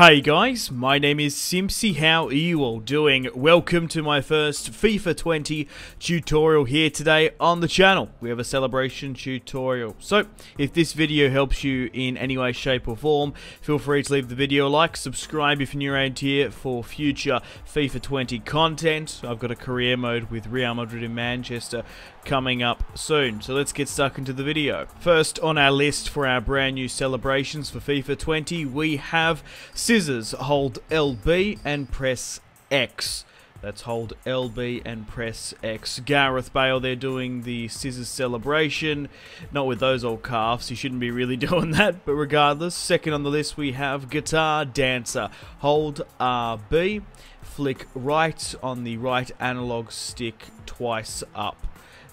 Hey guys, my name is Simpzy, how are you all doing? Welcome to my first FIFA 20 tutorial here today on the channel. We have a celebration tutorial. So, if this video helps you in any way, shape or form, feel free to leave the video a like, subscribe if you're new around here for future FIFA 20 content. I've got a career mode with Real Madrid in Manchester coming up soon. So let's get stuck into the video. First on our list for our brand new celebrations for FIFA 20, we have scissors. Hold LB and press X. That's hold LB and press X. Gareth Bale, they're doing the scissors celebration. Not with those old calves, you shouldn't be really doing that, but regardless. Second on the list, we have Guitar Dancer. Hold RB, flick right on the right analog stick twice up.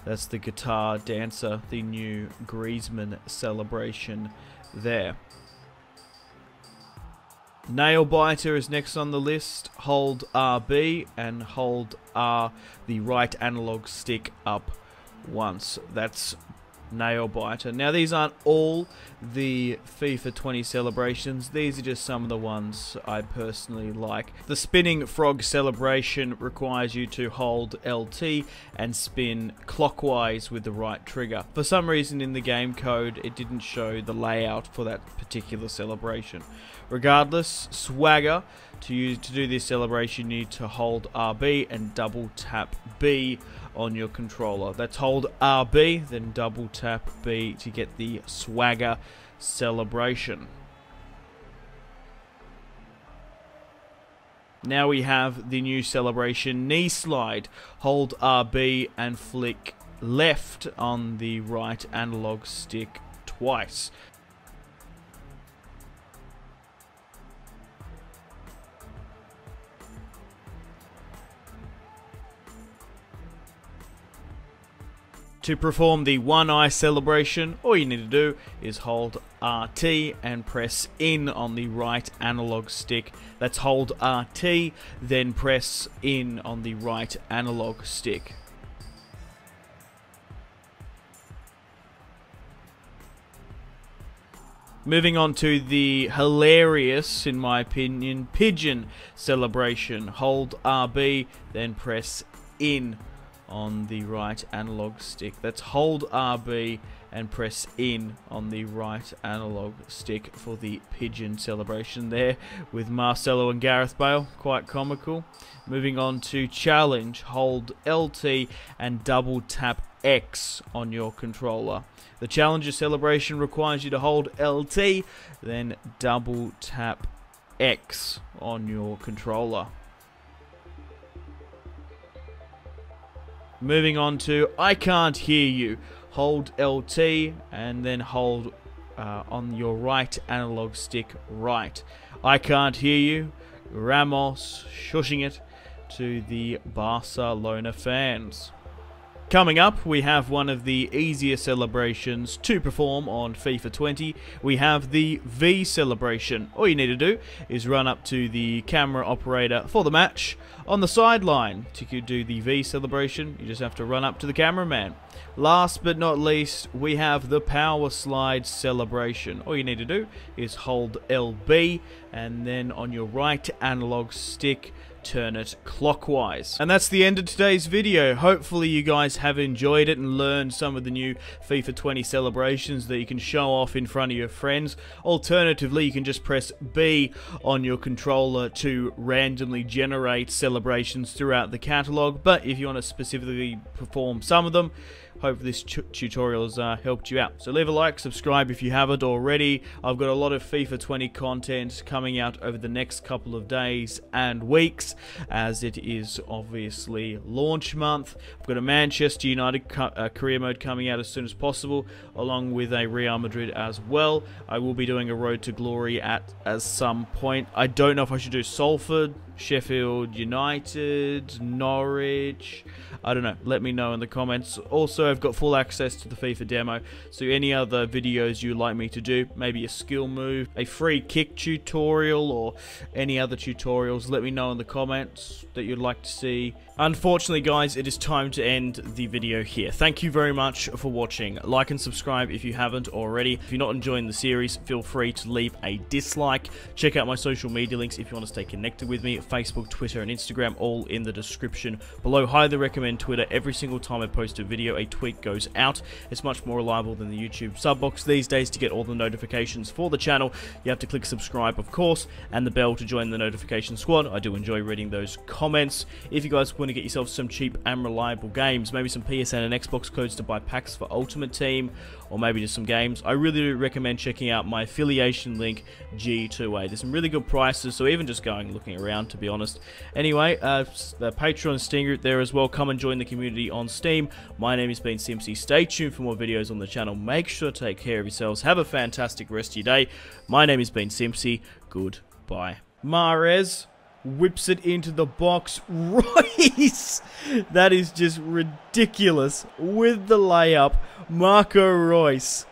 That's the Guitar Dancer, the new Griezmann celebration there. Nail Biter is next on the list. Hold RB and hold R, the right analog stick up once. That's nail biter. Now these aren't all the FIFA 20 celebrations, these are just some of the ones I personally like. The spinning frog celebration requires you to hold LT and spin clockwise with the right trigger. For some reason in the game code it didn't show the layout for that particular celebration. Regardless, swagger to use to do this celebration you need to hold RB and double tap B on your controller. That's hold RB, then double tap B to get the swagger celebration. Now we have the new celebration knee slide. Hold RB and flick left on the right analog stick twice. To perform the one eye celebration, all you need to do is hold RT and press in on the right analog stick. That's hold RT, then press in on the right analog stick. Moving on to the hilarious, in my opinion, pigeon celebration. Hold RB, then press in on the right analog stick. Let's hold RB and press in on the right analog stick for the pigeon celebration there with Marcelo and Gareth Bale. Quite comical. Moving on to challenge. Hold LT and double tap X on your controller. The challenger celebration requires you to hold LT, then double tap X on your controller. Moving on to I Can't Hear You. Hold LT and then hold uh, on your right analog stick right. I Can't Hear You. Ramos shushing it to the Barcelona fans. Coming up, we have one of the easier celebrations to perform on FIFA 20. We have the V celebration. All you need to do is run up to the camera operator for the match. On the sideline, to do the V celebration, you just have to run up to the cameraman. Last but not least, we have the power slide celebration. All you need to do is hold LB and then on your right analog stick, turn it clockwise. And that's the end of today's video. Hopefully you guys have enjoyed it and learned some of the new FIFA 20 celebrations that you can show off in front of your friends. Alternatively, you can just press B on your controller to randomly generate celebrations throughout the catalog. But if you want to specifically perform some of them, hope this tutorial has uh, helped you out. So leave a like, subscribe if you haven't already. I've got a lot of FIFA 20 content coming out over the next couple of days and weeks as it is obviously launch month. I've got a Manchester United uh, career mode coming out as soon as possible along with a Real Madrid as well. I will be doing a Road to Glory at, at some point. I don't know if I should do Salford Sheffield United, Norwich. I don't know. Let me know in the comments. Also, I've got full access to the FIFA demo. So any other videos you'd like me to do, maybe a skill move, a free kick tutorial, or any other tutorials, let me know in the comments that you'd like to see. Unfortunately, guys, it is time to end the video here. Thank you very much for watching. Like and subscribe if you haven't already. If you're not enjoying the series, feel free to leave a dislike. Check out my social media links if you want to stay connected with me. Facebook, Twitter, and Instagram, all in the description below. Highly recommend Twitter. Every single time I post a video, a tweet goes out. It's much more reliable than the YouTube sub box these days to get all the notifications for the channel. You have to click subscribe, of course, and the bell to join the notification squad. I do enjoy reading those comments. If you guys want to get yourself some cheap and reliable games, maybe some PSN and Xbox codes to buy packs for Ultimate Team, or maybe just some games, I really do recommend checking out my affiliation link, G2A. There's some really good prices, so even just going looking around, to be honest. Anyway, uh, the Patreon Steam group there as well. Come and join the community on Steam. My name has been Simpzy. Stay tuned for more videos on the channel. Make sure to take care of yourselves. Have a fantastic rest of your day. My name has been Simpzy. Goodbye. Mares whips it into the box. Reus! That is just ridiculous. With the layup, Marco Reus